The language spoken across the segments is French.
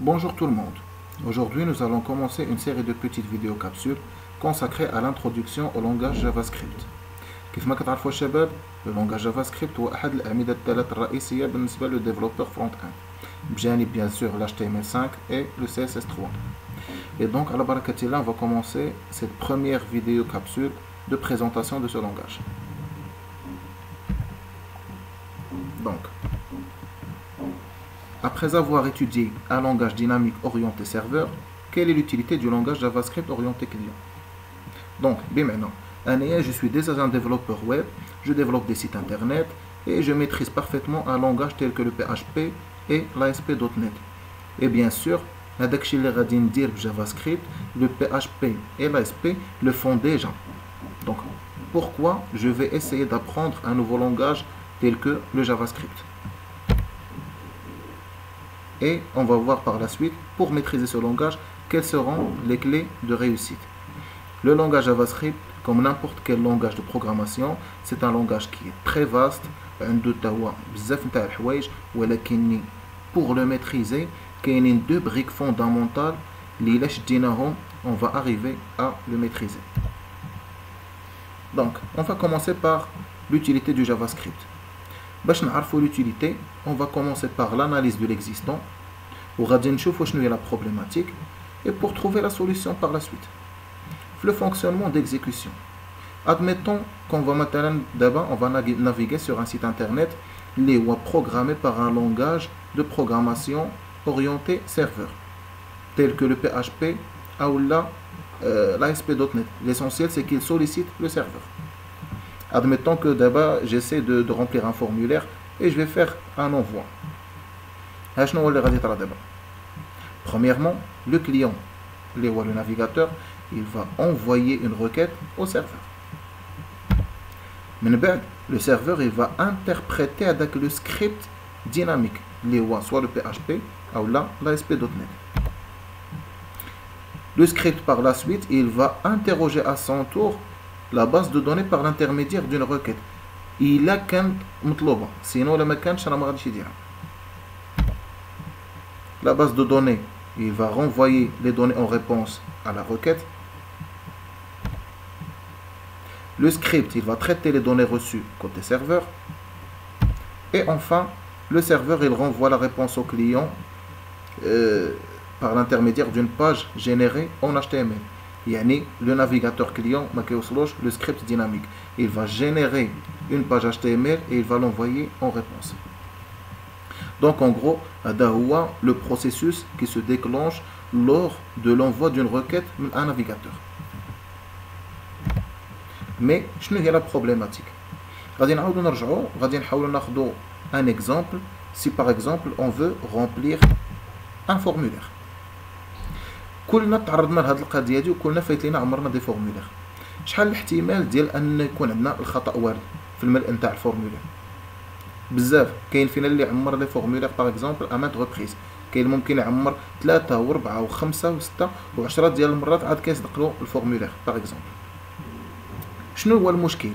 Bonjour tout le monde. Aujourd'hui, nous allons commencer une série de petites vidéos capsules consacrées à l'introduction au langage JavaScript. كيف ما كتعرفوا الشباب le langage JavaScript هو أحد الأعمدة الثلاث الرئيسية بالنسبة للديفلوبر front end بجانب bien sûr l'HTML5 et le CSS3 et donc à la barakatilla on va commencer cette première vidéo capsule de présentation de ce langage donc après avoir étudié un langage dynamique orienté serveur, quelle est l'utilité du langage JavaScript orienté client? Donc, bien maintenant, je suis déjà un développeur web, je développe des sites internet et je maîtrise parfaitement un langage tel que le PHP et l'ASP.NET. Et bien sûr, avec JavaScript, le PHP et l'ASP le font déjà. Donc, pourquoi je vais essayer d'apprendre un nouveau langage tel que le JavaScript? Et on va voir par la suite, pour maîtriser ce langage, quelles seront les clés de réussite. Le langage JavaScript, comme n'importe quel langage de programmation, c'est un langage qui est très vaste, pour le maîtriser, il y a deux briques fondamentales, on va arriver à le maîtriser. Donc, on va commencer par l'utilité du JavaScript باش نعرفوا l'utilité on va commencer par l'analyse de l'existant وغادي نشوفوا شنو هي la problématique et pour trouver la solution par la suite le fonctionnement d'exécution admettons qu'on va maintenant d'abord on va naviguer sur un site internet les est programmé par un langage de programmation orienté serveur tel que le PHP ou euh, l'ASP.NET l'essentiel c'est qu'il sollicite le serveur Admettons que d'abord j'essaie de, remplir un formulaire et je vais faire un envoi. Premièrement, le client, le navigateur, il va envoyer une requête au serveur. Le serveur il va interpréter avec le script dynamique, soit le PHP ou l'ASP.NET. Le script par la suite, il va interroger à son tour la base de données par l'intermédiaire d'une requête il a qu'un مطلوبه sinon la ما كانش راه ما la base de données il va renvoyer les données en réponse à la requête le script il va traiter les données reçues côté serveur et enfin le serveur il renvoie la réponse au client euh, par l'intermédiaire d'une page générée en HTML yani le navigateur client le script dynamique. Il va générer une page HTML et il va l'envoyer en réponse. Donc en gros le processus qui se déclenche lors de l'envoi d'une requête à un navigateur. Mais je est la problématique. Un exemple si par exemple on veut remplir un formulaire كلنا تعرضنا لهذه القضية هذه وكلنا فايت لينا عمرنا دي فورمولير شحال الاحتمال ديال أن يكون عندنا الخطأ وارد في الملء نتاع الفورمولير بزاف. كاين فينا اللي عمر لي فورمولير باغ اكزومبل امات ريبريز كاين ممكن يعمر ثلاثة وأربعة وخمسة وستة وعشرة ديال المرات عاد كيصدق له الفورمولير باغ اكزومبل شنو هو المشكل؟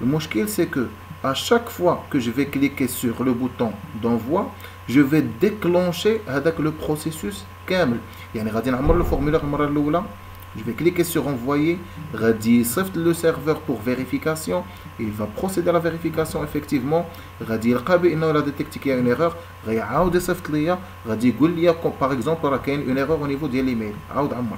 المشكل سي كو à chaque fois que je vais cliquer sur le bouton d'envoi je vais déclencher avec le processus كامل يعني غادي نعمر لو فورمولير المره الاولى je vais cliquer sur envoyer غادي يصيفط le serveur pour vérification il va procéder à la vérification effectivement غادي يلقى بانه لا ديتيكتي كاين اون ايرور غيعاود يصيفط ليا غادي يقول لي باغ اكزومبل راه كاين اون ايرور او نيفو ديال الايميل عاود عمر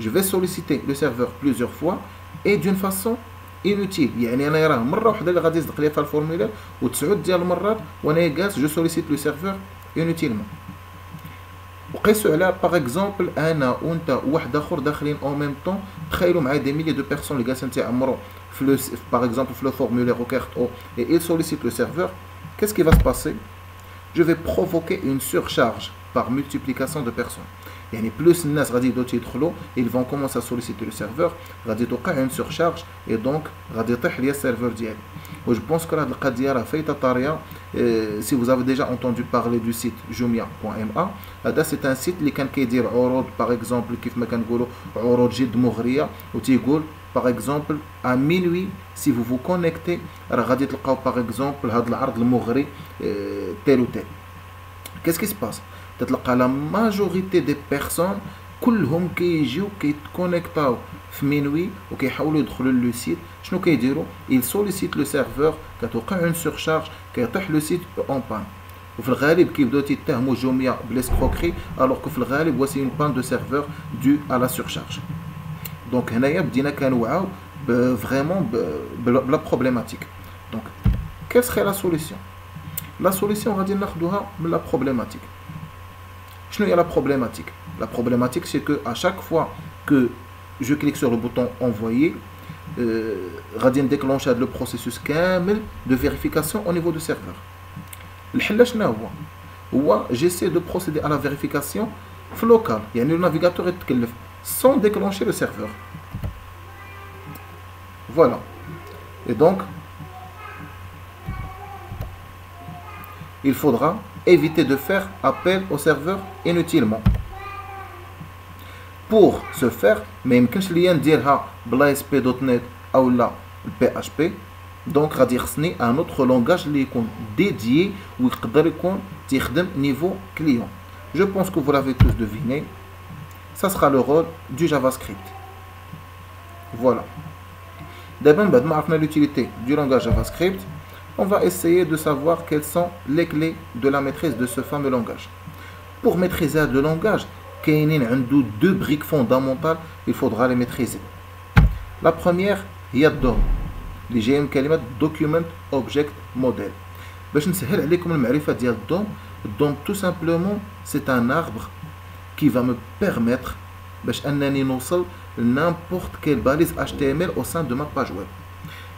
je vais solliciter le serveur plusieurs fois et d'une façon inutile يعني انا راه مره واحده اللي غادي يصدق لي في الفورمولير وتسعود ديال المرات وانا جالس جو سوليسيت لو سيرفور inutilement وقيسوا على باغ اكزومبل انا وانت وواحد اخر داخلين او ميم طون تخيلوا معايا دي ميلي دو بيرسون اللي جالسين تيعمروا في لو باغ اكزومبل في لو فورمولير او كارت او et il sollicite le serveur qu'est-ce qui va se passer je vais provoquer une surcharge par multiplication de personnes يعني بلوس الناس غادي يبداو تيدخلوا ils vont commencer à solliciter le serveur غادي توقع une surcharge et donc غادي يطيح ليا السيرفر ديالي و جو بونس كو هاد القضيه راه فايته طاريه سي vous avez déjà entendu parler du site jumia.ma هذا سي ان سيت اللي كان كيدير عروض باغ اكزومبل كيف ما كنقولوا عروض جد مغريه وتيقول باغ اكزومبل ا مينوي سي فو فو كونيكتي راه غادي تلقاو باغ اكزومبل هذا العرض المغري تيل و تيل كيس كي سباس تتلقى لا ماجوريتي دي بيرسون كلهم كيجيو كيتكونيكتاو في مينوي وكيحاولوا يدخلوا لو سيت شنو كيديروا il sollicite لو سيرفور كتوقع اون سورشارج كيطيح لو سيت اون بان وفي الغالب كيبداو تيتهموا جوميا بليسكروكري الوغ كو في الغالب وسي اون بان دو سيرفور دو ا لا سورشارج دونك هنايا بدينا كنوعاو فريمون بلا بروبليماتيك دونك كيل سخي لا سوليسيون لا سوليسيون غادي ناخذوها من لا بروبليماتيك il y a la problématique. La problématique, c'est que à chaque fois que je clique sur le bouton envoyer, euh, Radim déclenche le processus camel de vérification au niveau du serveur. J'essaie de procéder à la vérification locale. Il y a le navigateur sans déclencher le serveur. Voilà. Et donc, il faudra éviter de faire appel au serveur inutilement. Pour ce faire, ما يمكنش ليا نديرها بلا اس بي دوت نت او لا بي اش بي دونك غادي يخصني ان اوتر لونغاج اللي يكون ديديي ويقدر يكون تيخدم نيفو كليون جو بونس كو vous l'avez tous deviné ça sera le rôle du JavaScript voilà d'abord بعد ما عرفنا l'utilité du langage JavaScript on va essayer de savoir quelles sont les clés de la maîtrise de ce fameux langage pour maîtriser le langage كاينين عنده deux briques fondamentales il faudra les maîtriser la première هي الدوم اللي جايه من كلمه document object model باش نسهل عليكم المعرفه ديال الدوم الدوم tout simplement c'est un arbre qui va me permettre باش انني نوصل n'importe quelle balise HTML au sein de ma page web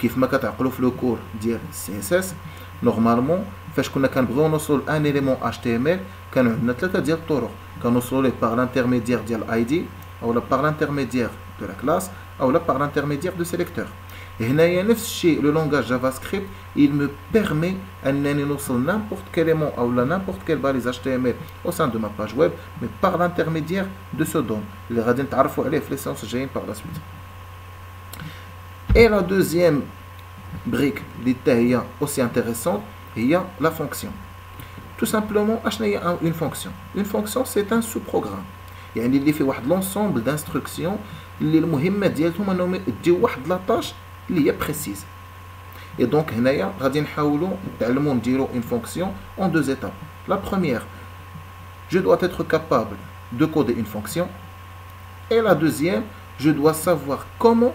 كيف ما كتعقلوا في لو كور ديال سي اس اس نورمالمون فاش كنا كنبغيو نوصل ان اليمون اتش تي ام ال كانوا عندنا ثلاثه ديال الطرق كنوصلوا ليه باغ لانترميديير ديال اي دي اولا باغ لانترميديير دو لا كلاس اولا باغ لانترميديير دو سيليكتور هنايا نفس الشيء لو لونغاج جافا سكريبت il me permet انني نوصل n'importe quel élément ou n'importe quelle balise HTML au sein de ma page web mais par l'intermédiaire de ce DOM اللي غادي نتعرفوا عليه في لي سيونس الجايين par la suite Et la deuxième brique est aussi intéressante, il y a la fonction. Tout simplement, une fonction. Une fonction, c'est un sous-programme. يعني اللي فيه واحد l'ensemble d'instructions اللي المهمة ديالهم انهم يديو واحد لا tâche اللي هي précise. Et donc هنايا غادي نحاولوا نتعلموا نديروا une fonction en deux étapes. La première, je dois être capable de coder une fonction. Et la deuxième, je dois savoir comment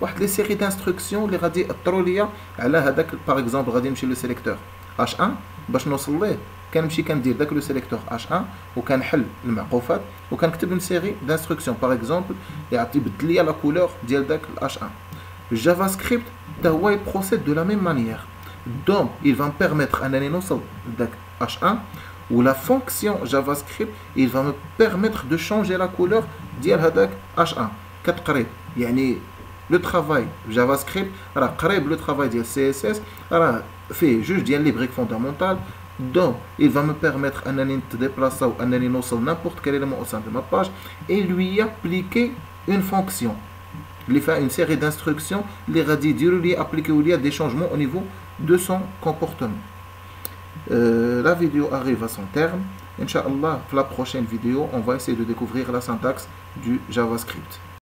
واحد لي سيري دانستركسيون اللي غادي ياثروا ليا على هذاك باغ اكزومبل غادي نمشي لو سيليكتور اش 1 باش نوصل ليه كنمشي كندير داك لو سيليكتور اش 1 وكنحل المعقوفات وكنكتب اون سيري دانستركسيون باغ اكزومبل يعطي يبدل ليا لا كولور ديال داك الاش 1 الجافا سكريبت حتى هو يبروسيد دو لا ميم مانيير دونك il va me permettre انني نوصل لداك اش 1 ou la fonction JavaScript il va me permettre de changer la couleur ديال هذاك H1 كتقريب يعني لو ترافاي جافاسكريبت راه قريب لو ترافاي ديال سي اس اس راه فيه جوج ديال لي بريك فوندامونتال دون il va me permettre انني نتديبلاصا وانني نوصل n'importe quel élément au sein de ma page et lui appliquer une fonction اللي فيها une série d'instructions اللي غادي يديروا لي ابليكيو ليا دي changements au niveau de son comportement Euh, la vidéo arrive à son terme. Inch'Allah, pour la prochaine vidéo, on va essayer de découvrir la syntaxe du JavaScript.